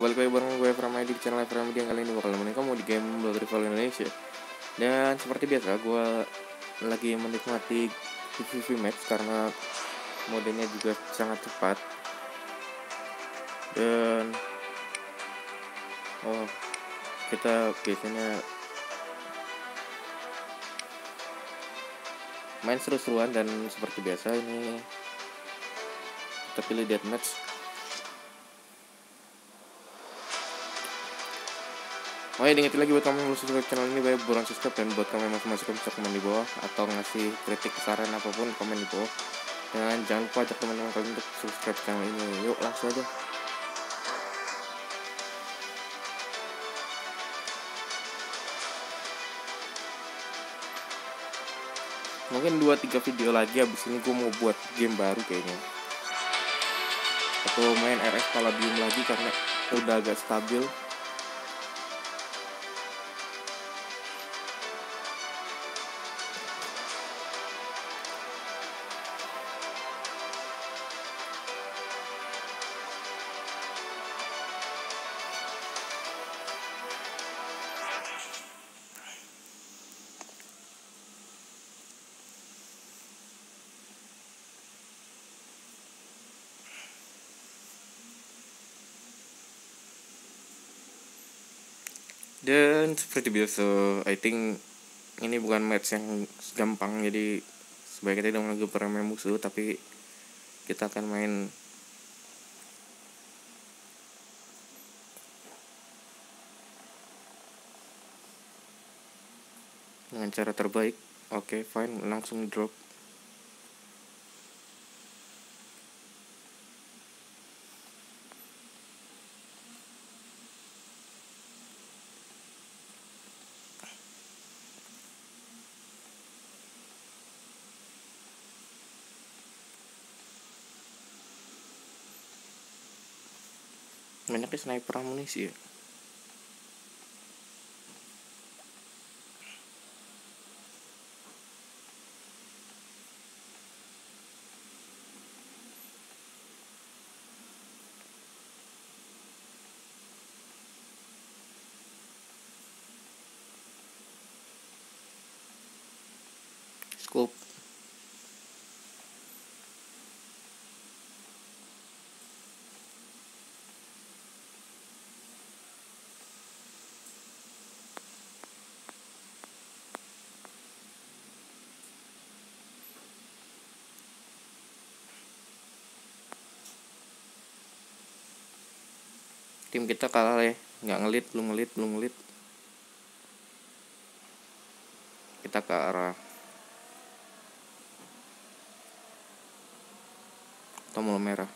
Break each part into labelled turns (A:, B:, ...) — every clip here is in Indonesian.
A: Balik lagi bareng gue Framadi di channel Framadi yang kali ini bakal nemenin kamu di game Blood Rival Indonesia. Dan seperti biasa gue lagi menikmati PvP match karena modenya juga sangat cepat. Dan Oh kita biasanya main seru-seruan dan seperti biasa ini kita pilih deathmatch Oh ya diingetin lagi buat kamu yang belum subscribe channel ini Baik buruan subscribe dan buat kamu yang masih masuk bisa komen di bawah Atau ngasih kritik saran apa pun komen di bawah. Dan jangan lupa ajak teman-teman kalian untuk subscribe channel ini. Yuk langsung aja. Mungkin 2-3 video lagi abis ini gue mau buat game baru kayaknya. Atau main RS Palladium lagi karena udah agak stabil Dan seperti biasa, I think ini bukan match yang gampang jadi sebaiknya tidak mengganggu permainan musuh tapi kita akan main dengan cara terbaik. Oke, okay, fine, langsung drop. Banyaknya sniper amunisi ya. Scope tim kita kalah ya. Nggak ngelit belum ngelit belum ngelit. Kita ke arah tombol merah.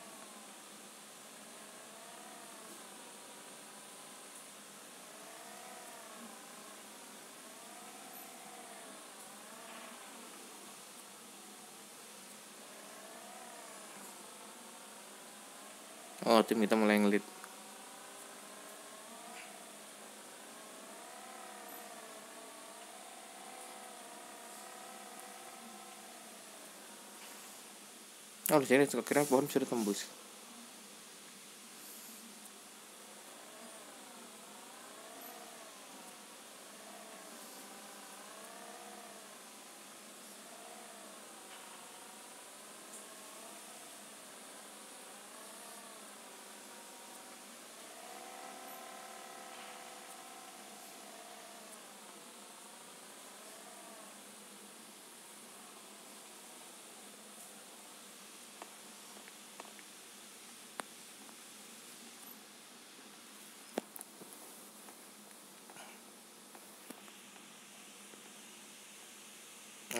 A: Oh tim kita mulai ngelit Oh di sini pohon sudah tembus.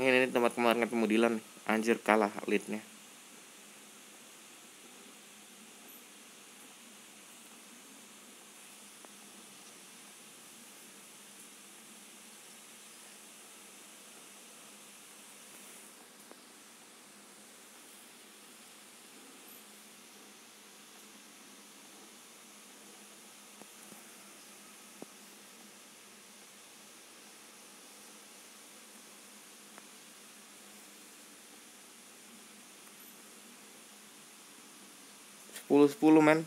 A: ini, ini tempat kemarin ketemu Dilan anjir kalah leadnya sepuluh sepuluh men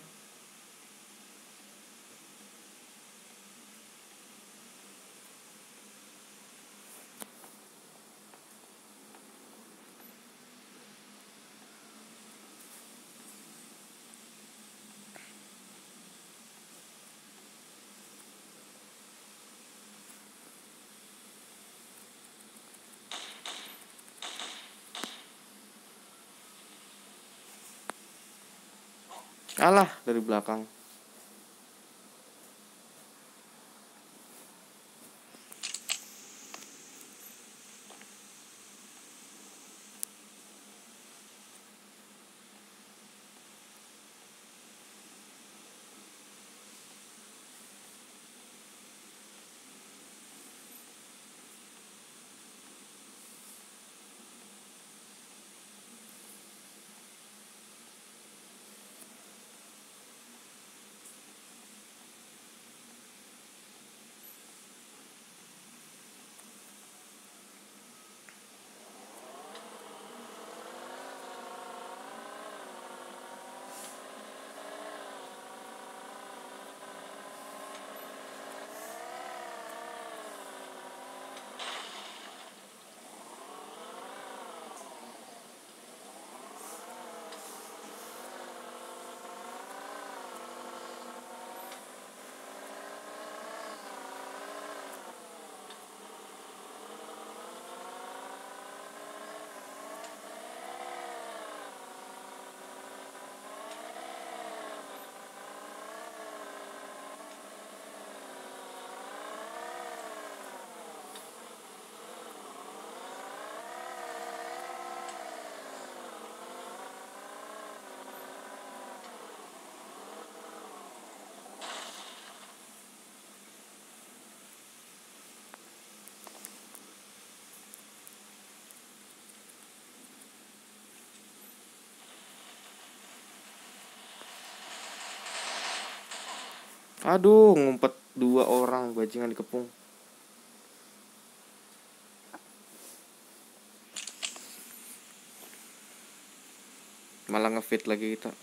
A: Alah dari belakang. Aduh, ngumpet dua orang bajingan dikepung. Malah ngefit lagi kita.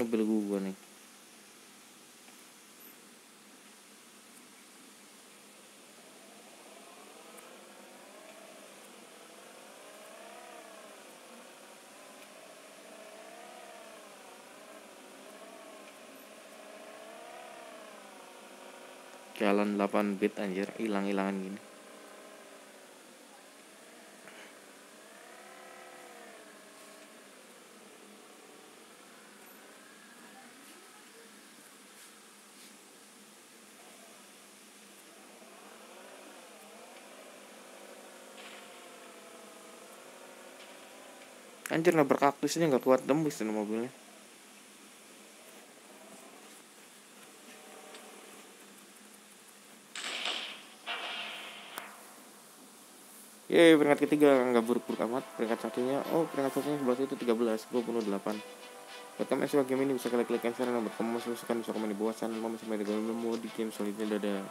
A: Mobil gua nih. Jalan 8 bit anjir. Hilang-hilangan gini Anjir nabrak kaktusnya nggak kuat tembus tuh mobilnya. Yeay, peringkat ketiga nggak buruk-buruk amat. Peringkat satunya, oh peringkat satunya sebelah itu 13, gue bunuh 8. Buat kamu suka game ini bisa klik like and share dan buat kamu masih suka bisa komen di bawah sana. Mau main di game selanjutnya dadah.